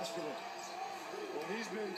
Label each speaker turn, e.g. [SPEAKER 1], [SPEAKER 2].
[SPEAKER 1] Well, he's been